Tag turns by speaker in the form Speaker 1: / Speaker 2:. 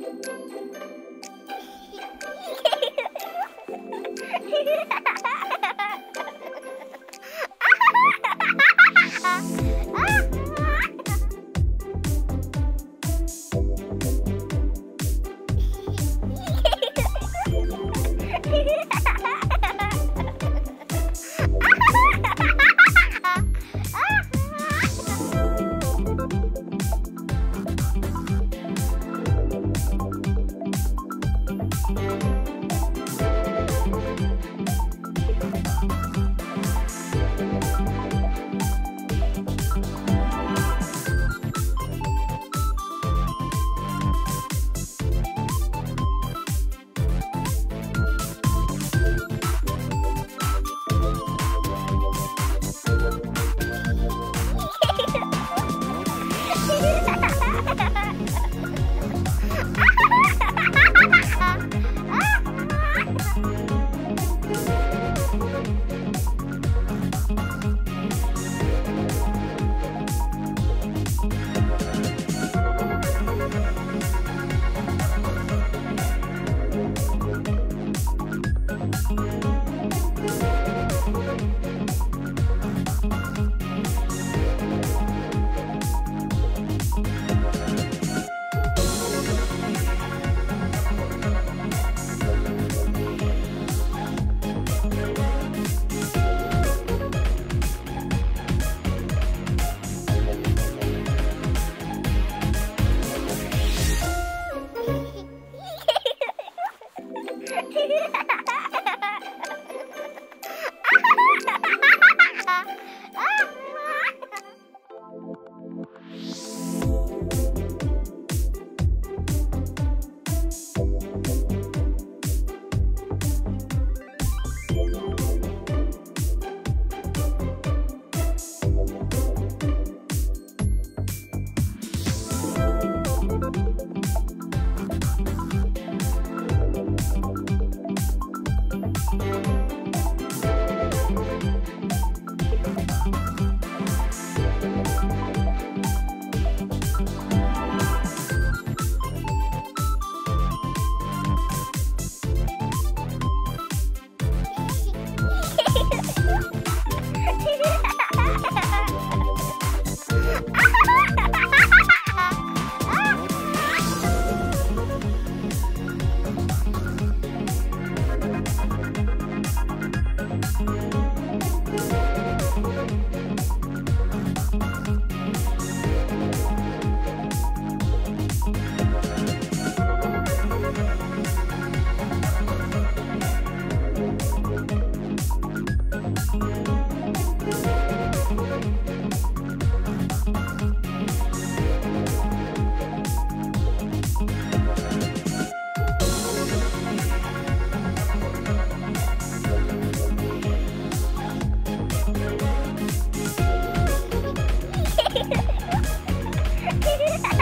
Speaker 1: Thank you. Thank you. Ha ha ha!